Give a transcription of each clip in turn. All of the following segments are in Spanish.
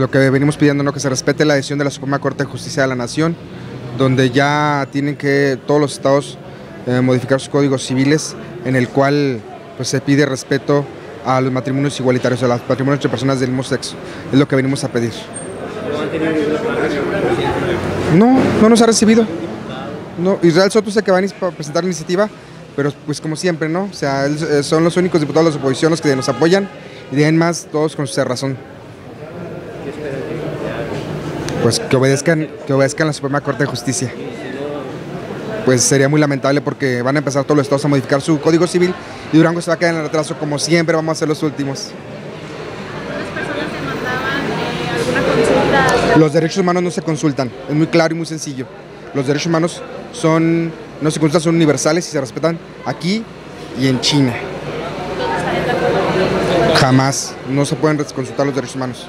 lo que venimos pidiendo, ¿no? que se respete la decisión de la Suprema Corte de Justicia de la Nación, donde ya tienen que todos los estados eh, modificar sus códigos civiles, en el cual pues, se pide respeto a los matrimonios igualitarios, a los matrimonios entre personas del mismo sexo. Es lo que venimos a pedir. No, no nos ha recibido. No, Israel Soto dice que va a presentar la iniciativa, pero pues como siempre, ¿no? O sea, eh, son los únicos diputados de la oposición los que nos apoyan y den más todos con su razón. Pues que obedezcan, que obedezcan la Suprema Corte de Justicia. Pues sería muy lamentable porque van a empezar todos los estados a modificar su código civil y Durango se va a quedar en el retraso como siempre vamos a ser los últimos. Los derechos humanos no se consultan, es muy claro y muy sencillo. Los derechos humanos son, no se consultan, son universales y se respetan aquí y en China. Jamás, no se pueden consultar los derechos humanos.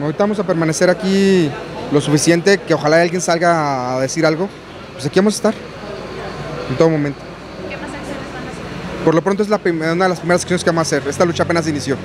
Ahorita vamos a permanecer aquí lo suficiente que ojalá alguien salga a decir algo. Pues aquí vamos a estar, en todo momento. ¿Qué más acciones van a hacer? Por lo pronto es la una de las primeras acciones que vamos a hacer. Esta lucha apenas inició.